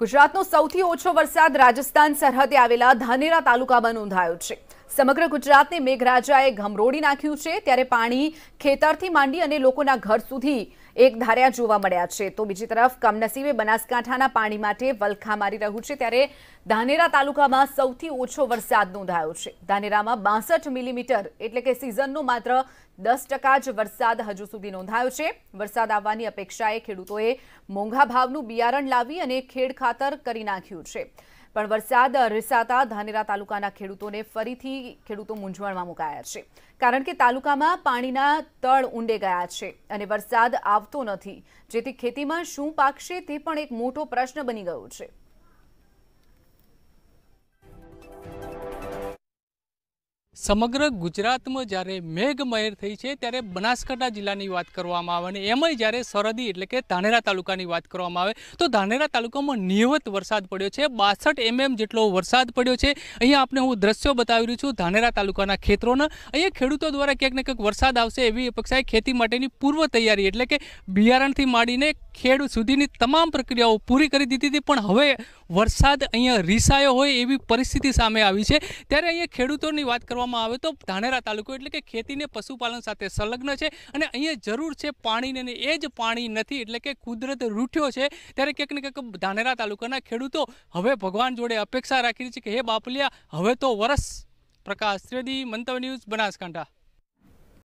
ગુજરાતનો સૌથી ઓછો વરસાદ રાજસ્થાન સરહદે આવેલા ધાનેરા તાલુકામાં નોંધાયો છે. સમગ્ર ગુજરાતને મેઘરાજાએ ઘમરોડી નાખ્યું છે. ત્યારે પાણી ખેતરથી માંડી અને લોકોના ઘર સુધી એક ધાર્યા જોવા મળ્યા છે. તો બીજી તરફ કમનસીબે બનાસકાંઠાના પાણી માટે વલખા મારી રહ્યું છે. ત્યારે ધાનેરા તાલુકામાં સૌથી ઓછો વરસાદ નોંધાયો છે. ધાનેરામાં બાસઠ મિલીમીટર એટલે કે સિઝનનો માત્ર દસ ટકા જ વરસાદ હજુ સુધી નોંધાયો છે. વરસાદ આવવાની અપેક્ષાએ ખેડૂતોએ મોંઘા ભાવનું બિયારણ લાવી અને ખેડ ખાતર કરી નાખ્યું છે. પણ વરસાદ રીસાતા ધાનેરા તાલુકાના ખેડૂતોને ફરીથી ખેડૂતો મૂંઝવણમાં મુકાયા છે. કારણ કે તાલુકામાં પાણીના તળ ઊંડે ગયા છે અને વરસાદ આવતો નથી. જેથી ખેતીમાં શું પાકશે તે પણ એક મોટો પ્રશ્ન બની ગયો છે. સમગ્ર ગુજરાતમાં જ્યારે મેઘમહેર થઈ છે, ત્યારે બનાસકાંઠા જિલ્લાની વાત કરવામાં આવે અને એમાંય જ્યારે સરહદી એટલે કે ધાનેરા તાલુકાની વાત કરવામાં આવે, તો ધાનેરા તાલુકામાં નિયમિત વરસાદ પડ્યો છે. બાસઠ એમએમ જેટલો વરસાદ પડ્યો છે. અહીંયા આપણે હું દ્રશ્યો બતાવી રહ્યું છું ધાનેરા તાલુકાના ખેતરોના. અહીંયા ખેડૂતો દ્વારા ક્યાંક ને ક્યાંક વરસાદ આવશે એવી અપેક્ષાએ ખેતી માટેની પૂર્વ તૈયારી એટલે કે બિયારણથી માંડીને ખેડ સુધીની તમામ પ્રક્રિયાઓ પૂરી કરી દીધી હતી, પણ હવે વરસાદ અહીંયા રીસાયો હોય એવી પરિસ્થિતિ સામે આવી છે. ત્યારે અહીંયા ખેડૂતોની વાત કરવામાં આવે તો ધાનેરા તાલુકો એટલે કે ખેતીને પશુપાલન સાથે સંલગ્ન છે અને અહીંયા જરૂર છે પાણીને એ જ પાણી નથી એટલે કે કુદરત રૂઠ્યો છે. ત્યારે ક્યાંક ને ક્યાંક ધાનેરા તાલુકાના ખેડૂતો હવે ભગવાન જોડે અપેક્ષા રાખી છે કે, હે બાપલિયા, હવે તો વરસ. પ્રકાશ ત્રિવેદી મંતવ ન્યૂઝ બનાસકાંઠા.